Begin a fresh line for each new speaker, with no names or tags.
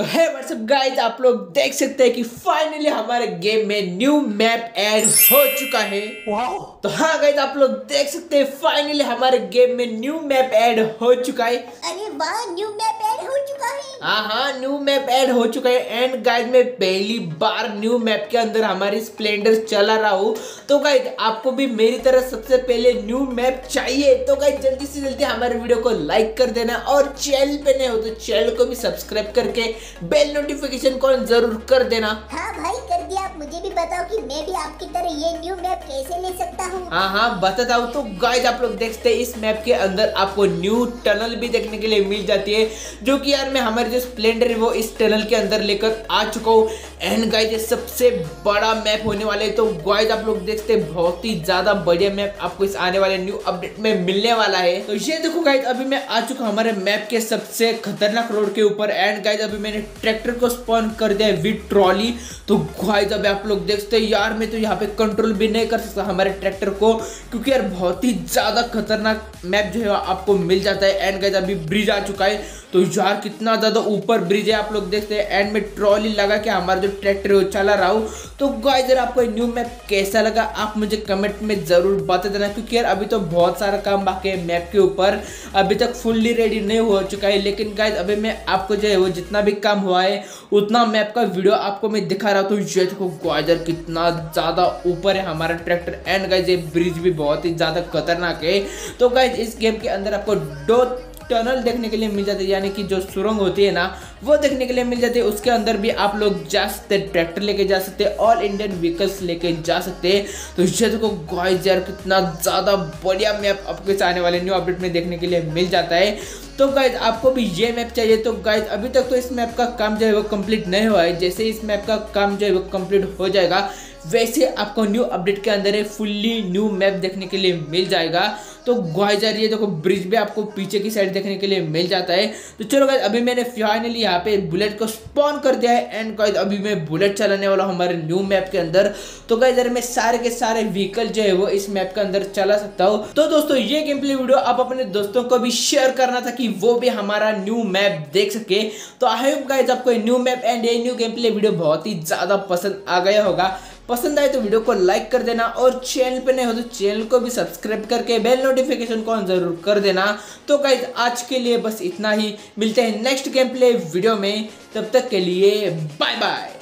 तो है WhatsApp guys आप लोग देख सकते हैं कि फाइनली हमारे गेम में न्यू मैप ऐड हो चुका है। तो हाँ गाइस आप लोग देख सकते हैं फाइनली हमारे गेम में न्यू मैप ऐड हो चुका है।
अरे वाह न्यू मैप ऐड हो है
न्यू मैप ऐड हो चुका है। एंड गाइस मैं पहली बार न्यू मैप के अंदर हमारी स्प्लेंडर चला रहा हूँ। तो गाइस आपको भी मेरी तरह सबसे पहले न्यू मैप चाहिए। तो गाइस जल्दी से जल्दी हमारे वीडियो को लाइक कर देना और चैनल पे नए हो तो चैनल को भी सब्सक्राइब करके बेल नोटिफिकेशन को ज़रूर कर देना।
भी बताओ कि मैं भी आपकी तरह ये न्यू मैप कैसे ले सकता हूँ?
हाँ हाँ बताता हूँ। तो गाइस आप लोग देखते हैं, इस मैप के अंदर आपको न्यू टनल भी देखने के लिए मिल जाती है, जो कि यार मैं हमारे जो स्प्लेंडर है वो इस टनल के अंदर लेकर आ चुका हूँ। एंड गाइस ये सबसे बड़ा मैप होने वाले तो गाइस आप लोग देखते हैं, बहुत ही ज़्यादा बढ़िया मैप आपको इस आने वाले न्यू अपडेट में मिलने वाला है। तो ये देखो गाइस अभी मैं आ चुका हूँ हमारे मैप के सबसे खतरनाक रोड के ऊपर। एंड गाइस अभी मैंने ट्रैक्टर को स्पॉन कर दिया है विद ट्रॉली तो गाइस अभी आप लोग देखते हैं, यार, मैं तो यहाँ पे कंट्रोल भी नहीं कर सकता हमारे ट्रैक्टर को, क्योंकि यार बहुत ही ज़्यादा खतरनाक मैप जो है आपको मिल जाता है। एंड गाइस अभी ब्रिज आ चुका है। तो यार, कितना ज़्यादा ऊपर ब्रिज है, आप लोग देखते हैं। एंड में ट्रॉली लगा के हमारा जो ट्रैक्टर है चला रहा हूँ। तो गाइस आपको न्यू मैप कैसा लगा? आप मुझे कमेंट में ज़रूर बता देना, क्योंकि यार, अभी तो बहुत सारा काम बाकी है मैप के ऊपर। अभी तक फुल्ली रेडी नहीं हो चुका है। लेकिन गाइस अभी मैं आपको जो है, वो जितना भी काम हुआ है, उतना मैप का वीडियो आपको मैं दिखा रहा हूँ। तो ये देखो गाइजर कितना ज़्यादा ऊपर है हमारा ट्रैक्टर एंड गाइज़ ये ब्रिज भी बहुत ही ज़्यादा खतरनाक है। तो गाइज़ इस गेम के अंदर आपको दो टनल देखने के लिए मिल जाती है, यानी कि जो सुरंग होती है ना, वो देखने के लिए मिल जाती है। उसके अंदर भी आप लोग जा सकते ट्रैक्टर लेके जा सकते ऑल इंडियन व्हीकल्स लेके जा सकते तो ये देखो गाइस यार, कितना ज़्यादा बढ़िया मैप आपके आने वाले न्यू अपडेट में देखने के लिए मिल जाता है। तो गाइज़ आपको भी ये मैप चाहिए। तो गाइज़ अभी तक तो इस मैप का काम जो है वो कंप्लीट नहीं हुआ है। जैसे इस मैप का काम जो है वो कंप्लीट हो जाएगा वैसे आपको न्यू अपडेट के अंदर फुल्ली न्यू मैप देखने के लिए मिल जाएगा। तो यार, ये देखो ब्रिज भी आपको पीछे की साइड देखने के लिए मिल जाता है। तो चलो गाइस अभी मैंने फाइनली यहाँ पे बुलेट को स्पॉन कर दिया है। एंड गाइस अभी मैं बुलेट चलाने वाला हूँ हमारे न्यू मैप के अंदर। तो गाइस यार, मैं सारे के सारे व्हीकल जो है वो इस मैप के अंदर चला सकता हूँ। तो दोस्तों, ये गेम प्ले वीडियो आप अपने दोस्तों को भी शेयर करना था कि वो भी हमारा न्यू मैप देख सके। तो आई होप गाइज़ आपको न्यू मैप एंड ये न्यू गेम प्ले वीडियो बहुत ही ज़्यादा पसंद आ गया होगा। पसंद आए तो वीडियो को लाइक कर देना और चैनल पर नहीं हो तो चैनल को भी सब्सक्राइब करके बेल नोटिफिकेशन को ऑन ज़रूर कर देना। तो गाइज़ आज के लिए बस इतना ही। मिलते हैं नेक्स्ट गेम प्ले वीडियो में। तब तक के लिए बाय बाय